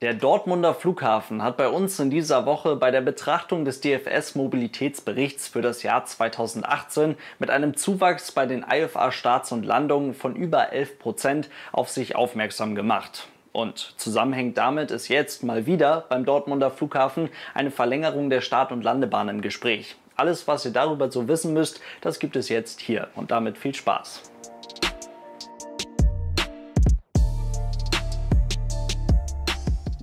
Der Dortmunder Flughafen hat bei uns in dieser Woche bei der Betrachtung des DFS Mobilitätsberichts für das Jahr 2018 mit einem Zuwachs bei den IFA-Starts und Landungen von über 11 Prozent auf sich aufmerksam gemacht. Und zusammenhängend damit ist jetzt mal wieder beim Dortmunder Flughafen eine Verlängerung der Start- und Landebahn im Gespräch. Alles, was ihr darüber so wissen müsst, das gibt es jetzt hier. Und damit viel Spaß.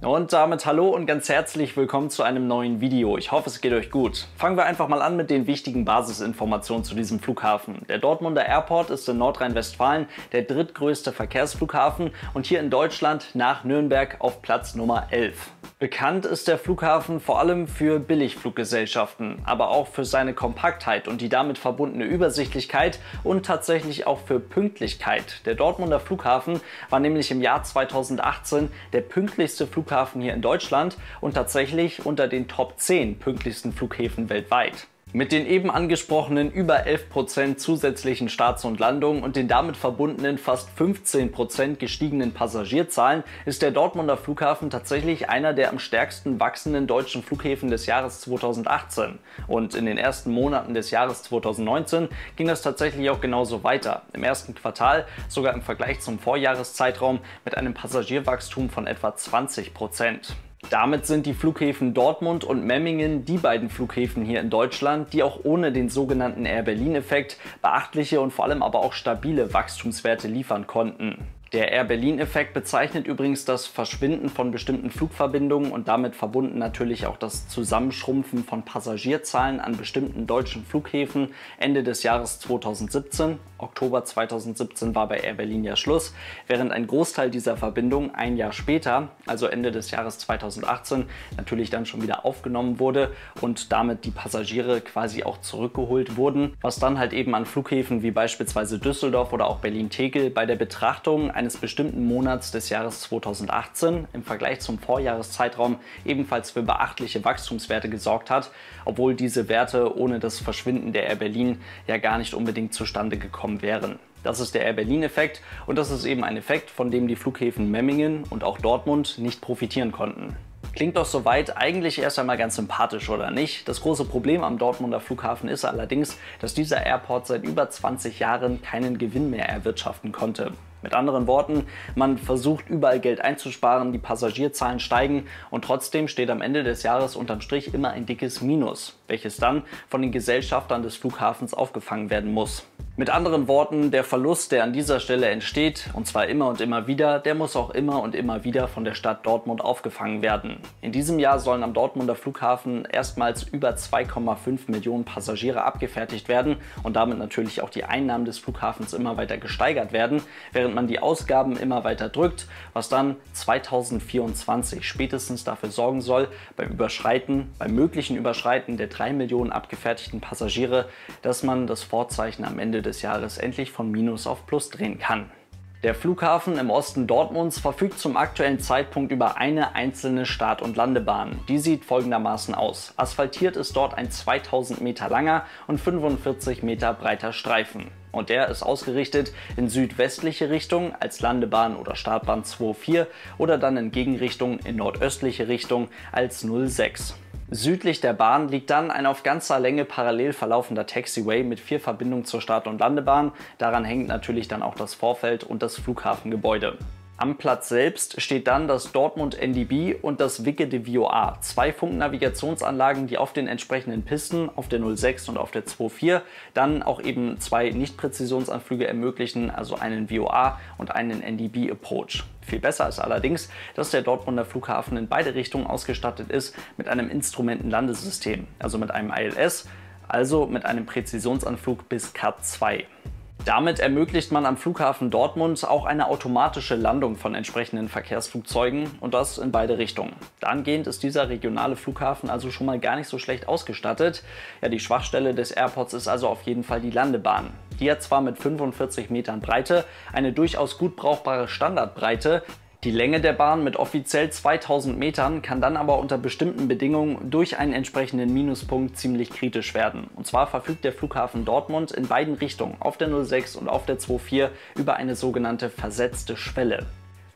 Und damit hallo und ganz herzlich willkommen zu einem neuen Video. Ich hoffe, es geht euch gut. Fangen wir einfach mal an mit den wichtigen Basisinformationen zu diesem Flughafen. Der Dortmunder Airport ist in Nordrhein-Westfalen der drittgrößte Verkehrsflughafen und hier in Deutschland nach Nürnberg auf Platz Nummer 11. Bekannt ist der Flughafen vor allem für Billigfluggesellschaften, aber auch für seine Kompaktheit und die damit verbundene Übersichtlichkeit und tatsächlich auch für Pünktlichkeit. Der Dortmunder Flughafen war nämlich im Jahr 2018 der pünktlichste Flughafen hier in Deutschland und tatsächlich unter den Top 10 pünktlichsten Flughäfen weltweit. Mit den eben angesprochenen über 11% zusätzlichen Starts und Landungen und den damit verbundenen fast 15% gestiegenen Passagierzahlen ist der Dortmunder Flughafen tatsächlich einer der am stärksten wachsenden deutschen Flughäfen des Jahres 2018. Und in den ersten Monaten des Jahres 2019 ging das tatsächlich auch genauso weiter. Im ersten Quartal sogar im Vergleich zum Vorjahreszeitraum mit einem Passagierwachstum von etwa 20%. Damit sind die Flughäfen Dortmund und Memmingen die beiden Flughäfen hier in Deutschland, die auch ohne den sogenannten Air Berlin-Effekt beachtliche und vor allem aber auch stabile Wachstumswerte liefern konnten. Der Air Berlin-Effekt bezeichnet übrigens das Verschwinden von bestimmten Flugverbindungen und damit verbunden natürlich auch das Zusammenschrumpfen von Passagierzahlen an bestimmten deutschen Flughäfen Ende des Jahres 2017. Oktober 2017 war bei Air Berlin ja Schluss, während ein Großteil dieser Verbindungen ein Jahr später, also Ende des Jahres 2018, natürlich dann schon wieder aufgenommen wurde und damit die Passagiere quasi auch zurückgeholt wurden, was dann halt eben an Flughäfen wie beispielsweise Düsseldorf oder auch Berlin-Tegel bei der Betrachtung eines bestimmten Monats des Jahres 2018 im Vergleich zum Vorjahreszeitraum ebenfalls für beachtliche Wachstumswerte gesorgt hat, obwohl diese Werte ohne das Verschwinden der Air Berlin ja gar nicht unbedingt zustande gekommen wären. Das ist der Air Berlin-Effekt und das ist eben ein Effekt, von dem die Flughäfen Memmingen und auch Dortmund nicht profitieren konnten. Klingt doch soweit eigentlich erst einmal ganz sympathisch, oder nicht? Das große Problem am Dortmunder Flughafen ist allerdings, dass dieser Airport seit über 20 Jahren keinen Gewinn mehr erwirtschaften konnte. Mit anderen Worten, man versucht überall Geld einzusparen, die Passagierzahlen steigen und trotzdem steht am Ende des Jahres unterm Strich immer ein dickes Minus, welches dann von den Gesellschaftern des Flughafens aufgefangen werden muss. Mit anderen Worten, der Verlust, der an dieser Stelle entsteht, und zwar immer und immer wieder, der muss auch immer und immer wieder von der Stadt Dortmund aufgefangen werden. In diesem Jahr sollen am Dortmunder Flughafen erstmals über 2,5 Millionen Passagiere abgefertigt werden und damit natürlich auch die Einnahmen des Flughafens immer weiter gesteigert werden, während man die Ausgaben immer weiter drückt, was dann 2024 spätestens dafür sorgen soll, beim Überschreiten, beim möglichen Überschreiten der 3 Millionen abgefertigten Passagiere, dass man das Vorzeichen am Ende des Jahres endlich von Minus auf Plus drehen kann. Der Flughafen im Osten Dortmunds verfügt zum aktuellen Zeitpunkt über eine einzelne Start- und Landebahn. Die sieht folgendermaßen aus. Asphaltiert ist dort ein 2000 Meter langer und 45 Meter breiter Streifen. Und der ist ausgerichtet in südwestliche Richtung als Landebahn oder Startbahn 2.4 oder dann in Gegenrichtung in nordöstliche Richtung als 06. Südlich der Bahn liegt dann ein auf ganzer Länge parallel verlaufender Taxiway mit vier Verbindungen zur Start- und Landebahn. Daran hängt natürlich dann auch das Vorfeld und das Flughafengebäude. Am Platz selbst steht dann das Dortmund NDB und das Wicke de VOA, zwei Funknavigationsanlagen, die auf den entsprechenden Pisten, auf der 06 und auf der 24, dann auch eben zwei Nicht-Präzisionsanflüge ermöglichen, also einen VOA und einen NDB Approach. Viel besser ist allerdings, dass der Dortmunder Flughafen in beide Richtungen ausgestattet ist mit einem Instrumentenlandesystem, also mit einem ILS, also mit einem Präzisionsanflug bis Cat 2. Damit ermöglicht man am Flughafen Dortmund auch eine automatische Landung von entsprechenden Verkehrsflugzeugen und das in beide Richtungen. Dahingehend ist dieser regionale Flughafen also schon mal gar nicht so schlecht ausgestattet. Ja, die Schwachstelle des Airports ist also auf jeden Fall die Landebahn. Die hat zwar mit 45 Metern Breite eine durchaus gut brauchbare Standardbreite, die Länge der Bahn mit offiziell 2000 Metern kann dann aber unter bestimmten Bedingungen durch einen entsprechenden Minuspunkt ziemlich kritisch werden. Und zwar verfügt der Flughafen Dortmund in beiden Richtungen, auf der 06 und auf der 24, über eine sogenannte versetzte Schwelle.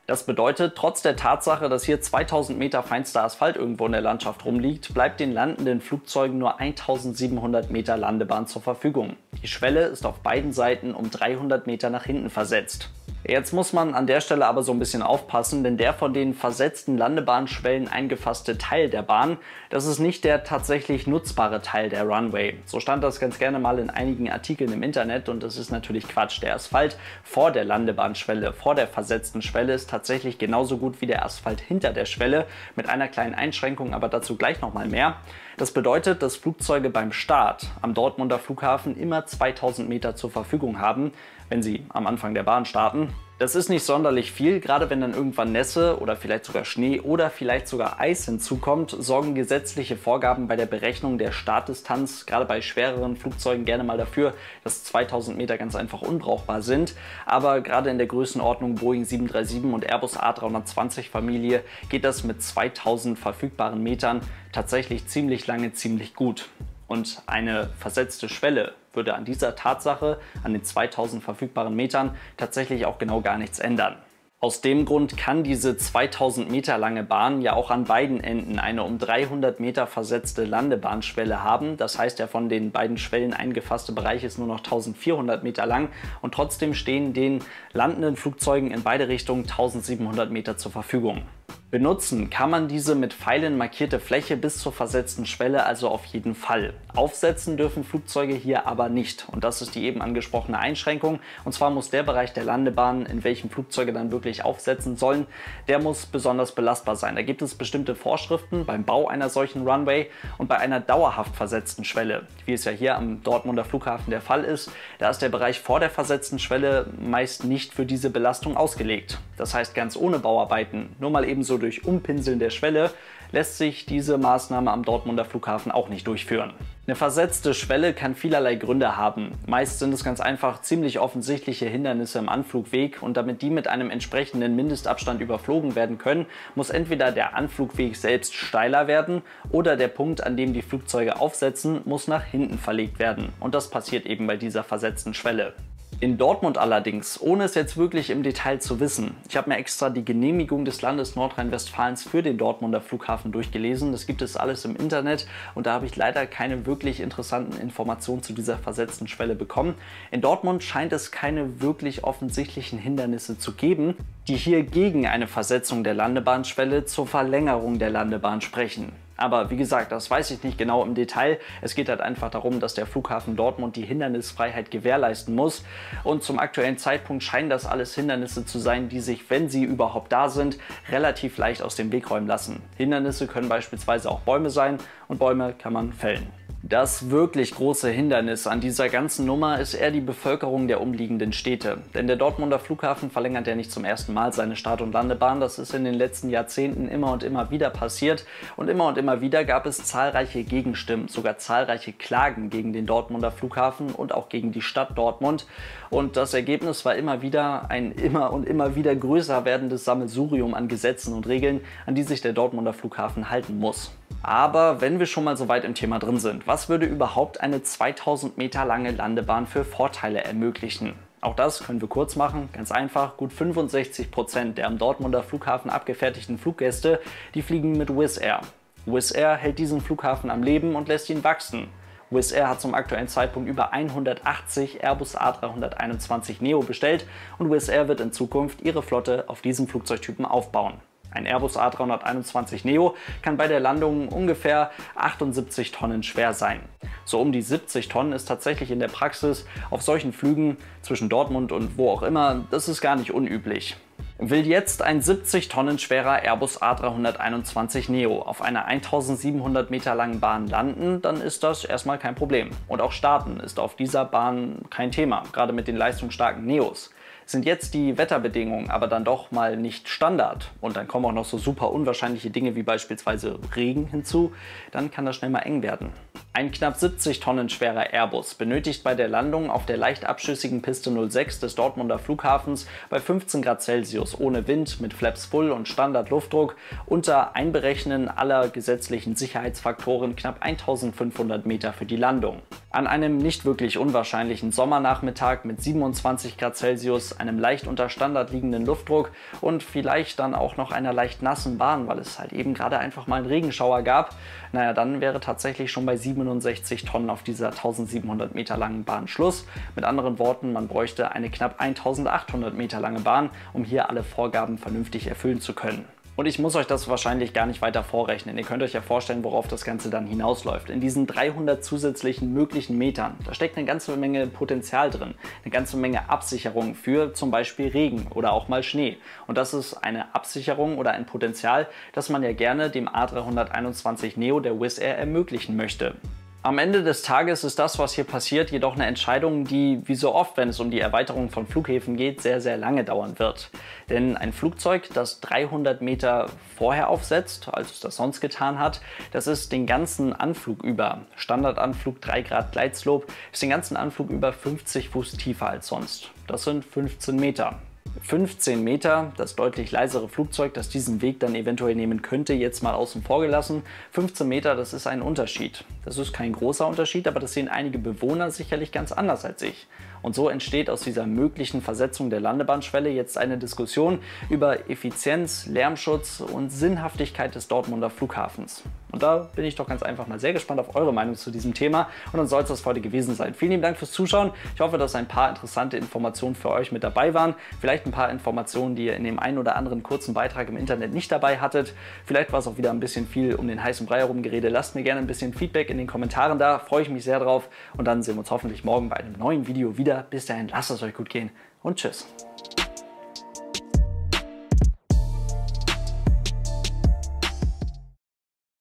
Das bedeutet, trotz der Tatsache, dass hier 2000 Meter feinster Asphalt irgendwo in der Landschaft rumliegt, bleibt den landenden Flugzeugen nur 1700 Meter Landebahn zur Verfügung. Die Schwelle ist auf beiden Seiten um 300 Meter nach hinten versetzt. Jetzt muss man an der Stelle aber so ein bisschen aufpassen, denn der von den versetzten Landebahnschwellen eingefasste Teil der Bahn, das ist nicht der tatsächlich nutzbare Teil der Runway. So stand das ganz gerne mal in einigen Artikeln im Internet und das ist natürlich Quatsch. Der Asphalt vor der Landebahnschwelle, vor der versetzten Schwelle ist tatsächlich genauso gut wie der Asphalt hinter der Schwelle, mit einer kleinen Einschränkung, aber dazu gleich nochmal mehr. Das bedeutet, dass Flugzeuge beim Start am Dortmunder Flughafen immer 2000 Meter zur Verfügung haben, wenn sie am Anfang der Bahn starten. Das ist nicht sonderlich viel, gerade wenn dann irgendwann Nässe oder vielleicht sogar Schnee oder vielleicht sogar Eis hinzukommt, sorgen gesetzliche Vorgaben bei der Berechnung der Startdistanz, gerade bei schwereren Flugzeugen, gerne mal dafür, dass 2000 Meter ganz einfach unbrauchbar sind. Aber gerade in der Größenordnung Boeing 737 und Airbus A320 Familie geht das mit 2000 verfügbaren Metern tatsächlich ziemlich lange ziemlich gut. Und eine versetzte Schwelle würde an dieser Tatsache, an den 2000 verfügbaren Metern, tatsächlich auch genau gar nichts ändern. Aus dem Grund kann diese 2000 Meter lange Bahn ja auch an beiden Enden eine um 300 Meter versetzte Landebahnschwelle haben. Das heißt, der von den beiden Schwellen eingefasste Bereich ist nur noch 1400 Meter lang und trotzdem stehen den landenden Flugzeugen in beide Richtungen 1700 Meter zur Verfügung. Benutzen kann man diese mit Pfeilen markierte Fläche bis zur versetzten Schwelle also auf jeden Fall. Aufsetzen dürfen Flugzeuge hier aber nicht und das ist die eben angesprochene Einschränkung und zwar muss der Bereich der Landebahn, in welchem Flugzeuge dann wirklich aufsetzen sollen, der muss besonders belastbar sein. Da gibt es bestimmte Vorschriften beim Bau einer solchen Runway und bei einer dauerhaft versetzten Schwelle, wie es ja hier am Dortmunder Flughafen der Fall ist, da ist der Bereich vor der versetzten Schwelle meist nicht für diese Belastung ausgelegt. Das heißt ganz ohne Bauarbeiten, nur mal eben so durch Umpinseln der Schwelle lässt sich diese Maßnahme am Dortmunder Flughafen auch nicht durchführen. Eine versetzte Schwelle kann vielerlei Gründe haben. Meist sind es ganz einfach ziemlich offensichtliche Hindernisse im Anflugweg und damit die mit einem entsprechenden Mindestabstand überflogen werden können, muss entweder der Anflugweg selbst steiler werden oder der Punkt, an dem die Flugzeuge aufsetzen, muss nach hinten verlegt werden. Und das passiert eben bei dieser versetzten Schwelle. In Dortmund allerdings, ohne es jetzt wirklich im Detail zu wissen, ich habe mir extra die Genehmigung des Landes Nordrhein-Westfalens für den Dortmunder Flughafen durchgelesen. Das gibt es alles im Internet und da habe ich leider keine wirklich interessanten Informationen zu dieser versetzten Schwelle bekommen. In Dortmund scheint es keine wirklich offensichtlichen Hindernisse zu geben, die hier gegen eine Versetzung der Landebahnschwelle zur Verlängerung der Landebahn sprechen. Aber wie gesagt, das weiß ich nicht genau im Detail. Es geht halt einfach darum, dass der Flughafen Dortmund die Hindernisfreiheit gewährleisten muss. Und zum aktuellen Zeitpunkt scheinen das alles Hindernisse zu sein, die sich, wenn sie überhaupt da sind, relativ leicht aus dem Weg räumen lassen. Hindernisse können beispielsweise auch Bäume sein und Bäume kann man fällen. Das wirklich große Hindernis an dieser ganzen Nummer ist eher die Bevölkerung der umliegenden Städte. Denn der Dortmunder Flughafen verlängert ja nicht zum ersten Mal seine Start- und Landebahn. Das ist in den letzten Jahrzehnten immer und immer wieder passiert. Und immer und immer wieder gab es zahlreiche Gegenstimmen, sogar zahlreiche Klagen gegen den Dortmunder Flughafen und auch gegen die Stadt Dortmund. Und das Ergebnis war immer wieder ein immer und immer wieder größer werdendes Sammelsurium an Gesetzen und Regeln, an die sich der Dortmunder Flughafen halten muss. Aber wenn wir schon mal so weit im Thema drin sind, was würde überhaupt eine 2000 Meter lange Landebahn für Vorteile ermöglichen? Auch das können wir kurz machen, ganz einfach. Gut 65 Prozent der am Dortmunder Flughafen abgefertigten Fluggäste, die fliegen mit Wizz Air. Wizz Air hält diesen Flughafen am Leben und lässt ihn wachsen. Wizz Air hat zum aktuellen Zeitpunkt über 180 Airbus A321 Neo bestellt und Wizz Air wird in Zukunft ihre Flotte auf diesem Flugzeugtypen aufbauen. Ein Airbus A321 Neo kann bei der Landung ungefähr 78 Tonnen schwer sein. So um die 70 Tonnen ist tatsächlich in der Praxis auf solchen Flügen zwischen Dortmund und wo auch immer, das ist gar nicht unüblich. Will jetzt ein 70 Tonnen schwerer Airbus A321 Neo auf einer 1700 Meter langen Bahn landen, dann ist das erstmal kein Problem. Und auch starten ist auf dieser Bahn kein Thema, gerade mit den leistungsstarken Neos. Sind jetzt die Wetterbedingungen aber dann doch mal nicht Standard und dann kommen auch noch so super unwahrscheinliche Dinge wie beispielsweise Regen hinzu, dann kann das schnell mal eng werden. Ein knapp 70 Tonnen schwerer Airbus benötigt bei der Landung auf der leicht abschüssigen Piste 06 des Dortmunder Flughafens bei 15 Grad Celsius ohne Wind mit Flaps Full und Standardluftdruck unter Einberechnen aller gesetzlichen Sicherheitsfaktoren knapp 1500 Meter für die Landung. An einem nicht wirklich unwahrscheinlichen Sommernachmittag mit 27 Grad Celsius, einem leicht unter Standard liegenden Luftdruck und vielleicht dann auch noch einer leicht nassen Bahn, weil es halt eben gerade einfach mal einen Regenschauer gab, naja, dann wäre tatsächlich schon bei 67 Tonnen auf dieser 1700 Meter langen Bahn Schluss. Mit anderen Worten, man bräuchte eine knapp 1800 Meter lange Bahn, um hier alle Vorgaben vernünftig erfüllen zu können. Und ich muss euch das wahrscheinlich gar nicht weiter vorrechnen. Ihr könnt euch ja vorstellen, worauf das Ganze dann hinausläuft. In diesen 300 zusätzlichen möglichen Metern, da steckt eine ganze Menge Potenzial drin. Eine ganze Menge Absicherung für zum Beispiel Regen oder auch mal Schnee. Und das ist eine Absicherung oder ein Potenzial, das man ja gerne dem A321 Neo der Wizz Air ermöglichen möchte. Am Ende des Tages ist das, was hier passiert, jedoch eine Entscheidung, die, wie so oft, wenn es um die Erweiterung von Flughäfen geht, sehr, sehr lange dauern wird. Denn ein Flugzeug, das 300 Meter vorher aufsetzt, als es das sonst getan hat, das ist den ganzen Anflug über, Standardanflug 3 Grad Gleitslope, ist den ganzen Anflug über 50 Fuß tiefer als sonst. Das sind 15 Meter. 15 Meter, das deutlich leisere Flugzeug, das diesen Weg dann eventuell nehmen könnte, jetzt mal außen vor gelassen. 15 Meter, das ist ein Unterschied. Das ist kein großer Unterschied, aber das sehen einige Bewohner sicherlich ganz anders als ich. Und so entsteht aus dieser möglichen Versetzung der Landebahnschwelle jetzt eine Diskussion über Effizienz, Lärmschutz und Sinnhaftigkeit des Dortmunder Flughafens. Und da bin ich doch ganz einfach mal sehr gespannt auf eure Meinung zu diesem Thema. Und dann soll es das heute gewesen sein. Vielen lieben Dank fürs Zuschauen. Ich hoffe, dass ein paar interessante Informationen für euch mit dabei waren. Vielleicht ein paar Informationen, die ihr in dem einen oder anderen kurzen Beitrag im Internet nicht dabei hattet. Vielleicht war es auch wieder ein bisschen viel um den heißen Brei herum geredet. Lasst mir gerne ein bisschen Feedback in den Kommentaren da. Freue ich mich sehr drauf. Und dann sehen wir uns hoffentlich morgen bei einem neuen Video wieder. Bis dahin, lasst es euch gut gehen und tschüss.